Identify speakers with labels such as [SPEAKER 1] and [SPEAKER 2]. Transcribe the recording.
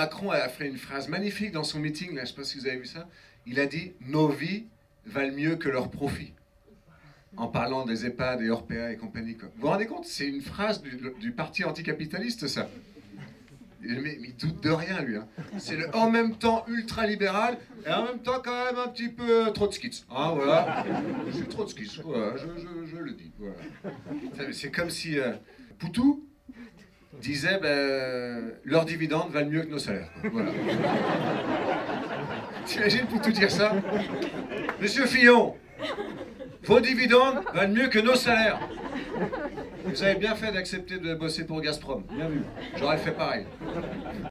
[SPEAKER 1] Macron a fait une phrase magnifique dans son meeting, je ne sais pas si vous avez vu ça. Il a dit « Nos vies valent mieux que leurs profits » en parlant des EHPAD et Orpea et compagnie. Vous vous rendez compte C'est une phrase du, parti anticapitaliste, ça. Mais, il doute de rien, lui. Hein. C'est le en même temps ultra-libéral et en même temps quand même un petit peu trotskiste. Hein, voilà. Je suis trotskiste, voilà, je, le dis. C'est comme si euh, Poutou disait ben, leurs dividendes valent mieux que nos salaires. Voilà. T'imagines Poutou dire ça? Monsieur Fillon, vos dividendes valent mieux que nos salaires. Vous avez bien fait d'accepter de bosser pour Gazprom. Bien vu. J'aurais fait pareil.